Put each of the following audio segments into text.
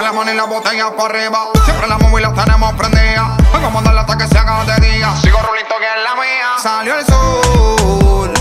Y la botella para arriba. Siempre la móvil la tenemos prendida. Vamos a mandarla hasta que se haga de día. Sigo rulito que es la mía. Salió el sol.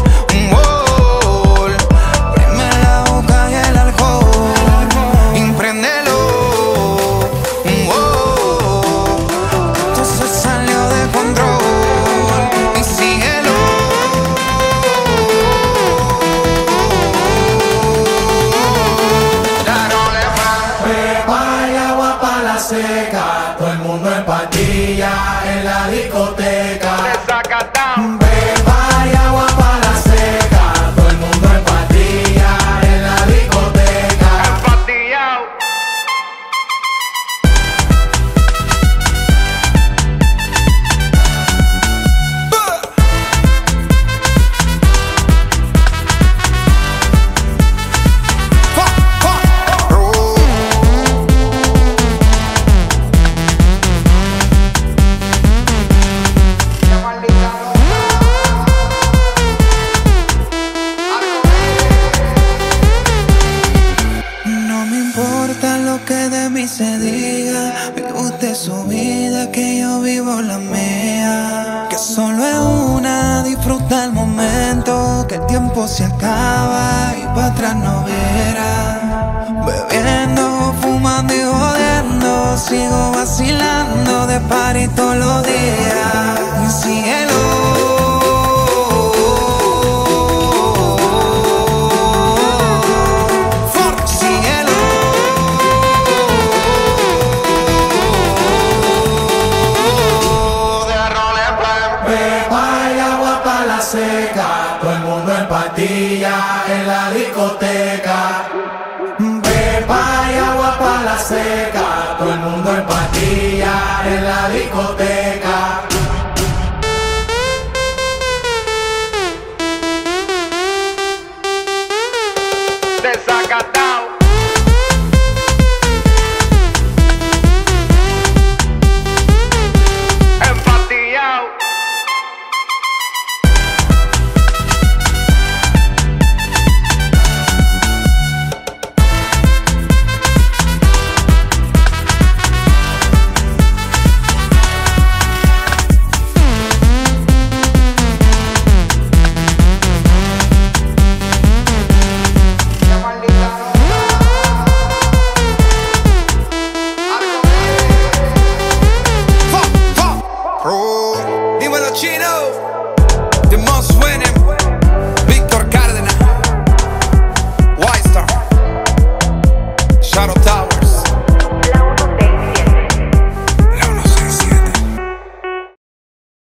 Discoteca. Disfruta el momento, que el tiempo se acaba y para atrás no verá. Bebiendo, fumando y jodiendo, sigo vacilando de par y todos los días. Y cielo. En la discoteca. Pepa y agua para la seca, todo el mundo en patilla en la discoteca.